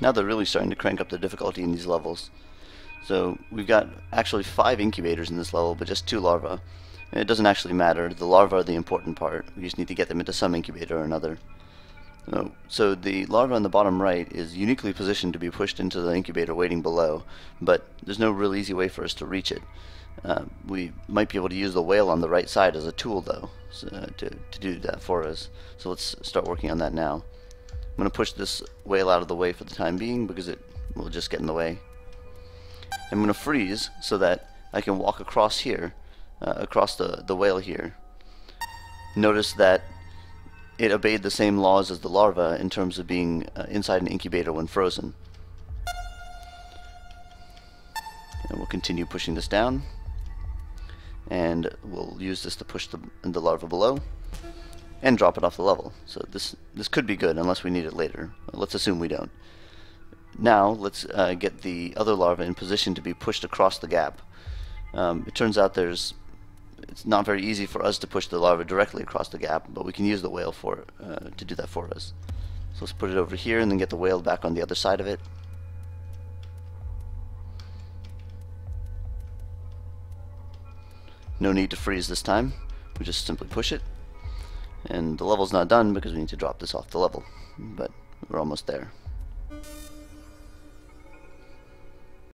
Now they're really starting to crank up the difficulty in these levels. So we've got actually five incubators in this level, but just two larvae. And it doesn't actually matter. The larvae are the important part. We just need to get them into some incubator or another. So the larva on the bottom right is uniquely positioned to be pushed into the incubator waiting below, but there's no real easy way for us to reach it. Uh, we might be able to use the whale on the right side as a tool though so, uh, to, to do that for us. So let's start working on that now. I'm going to push this whale out of the way for the time being because it will just get in the way. I'm going to freeze so that I can walk across here, uh, across the, the whale here. Notice that it obeyed the same laws as the larva in terms of being uh, inside an incubator when frozen. And we'll continue pushing this down. And we'll use this to push the, the larva below and drop it off the level. So this this could be good unless we need it later. Let's assume we don't. Now let's uh, get the other larva in position to be pushed across the gap. Um, it turns out there's it's not very easy for us to push the larva directly across the gap, but we can use the whale for uh, to do that for us. So let's put it over here and then get the whale back on the other side of it. No need to freeze this time. We just simply push it. And the level's not done because we need to drop this off the level. But we're almost there.